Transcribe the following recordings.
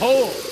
어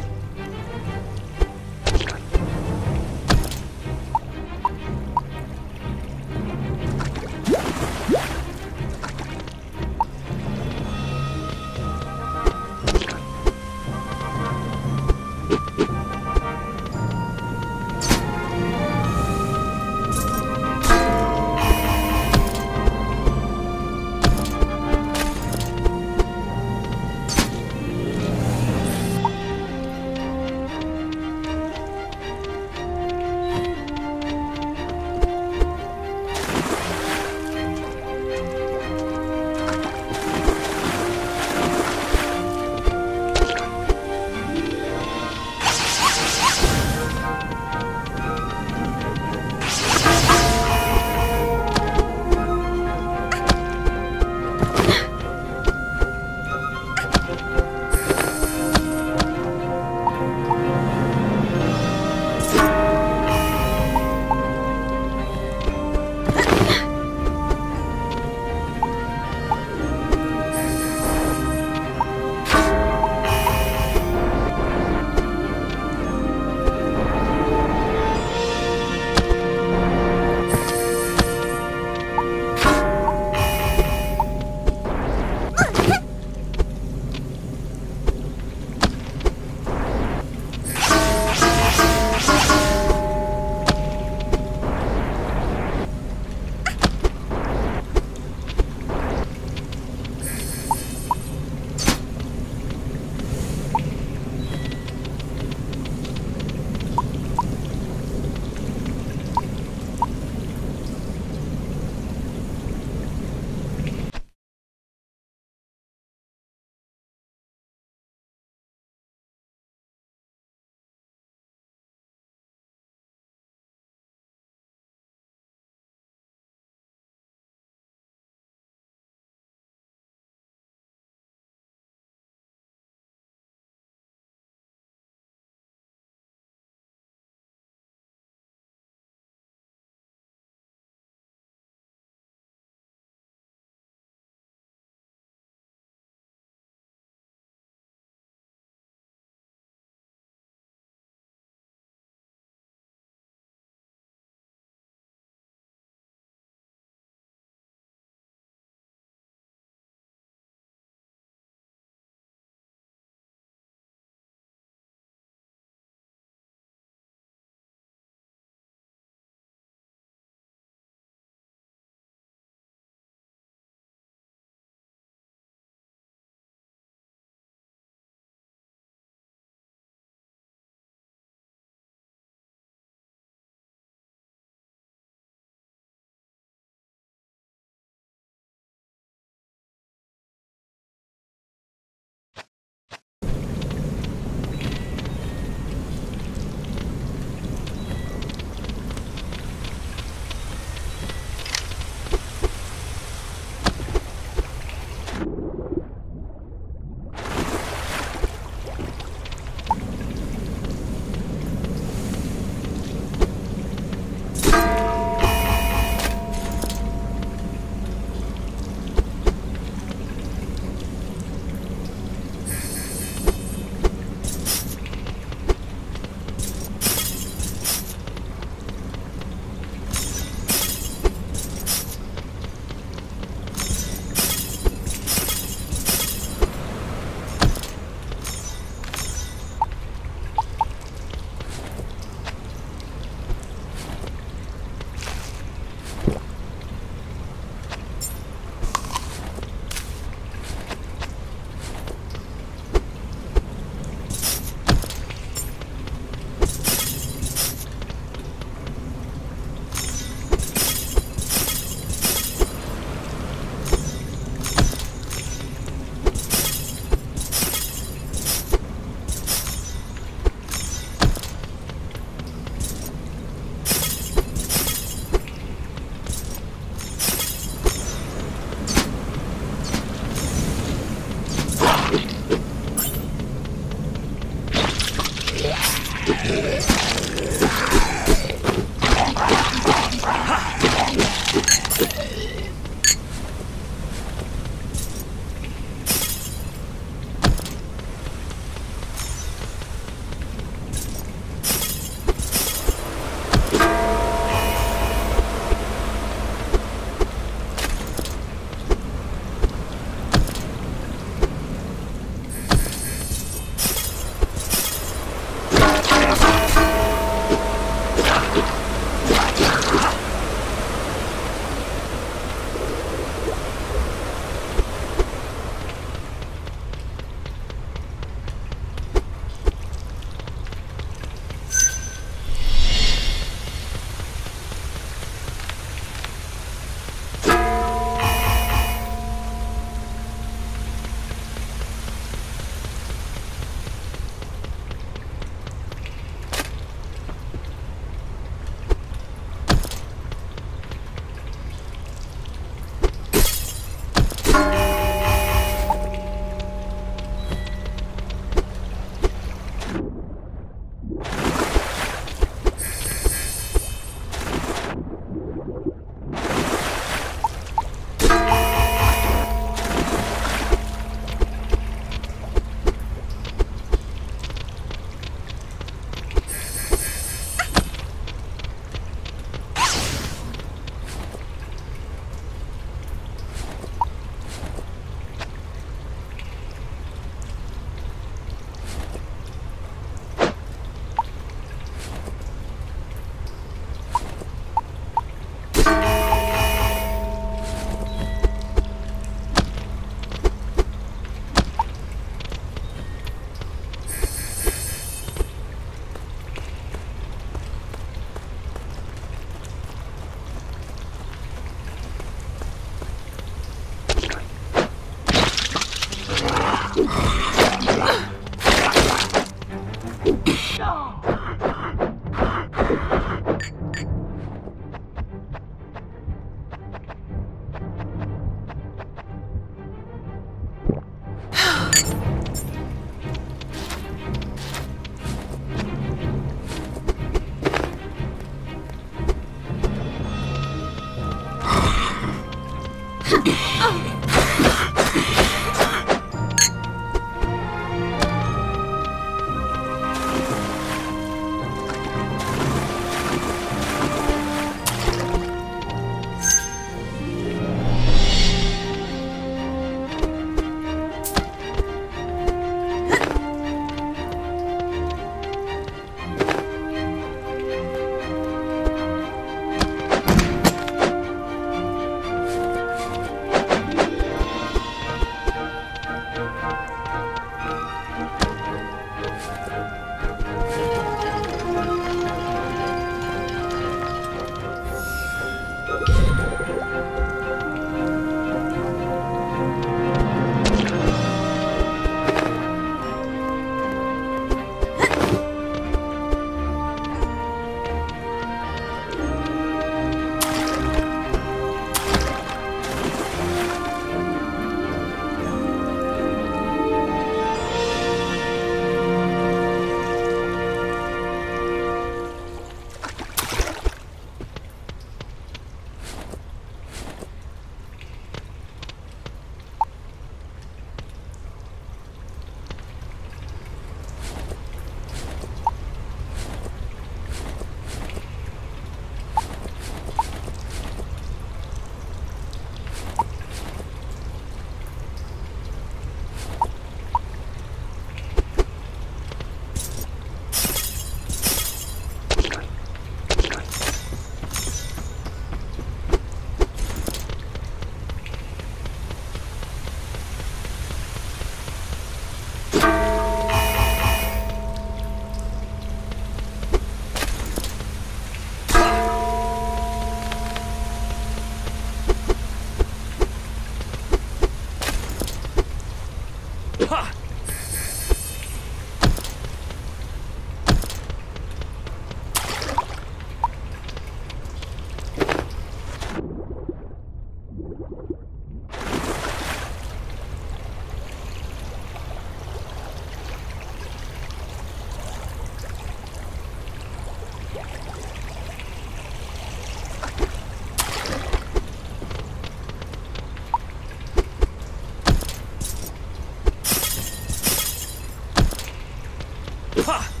不怕。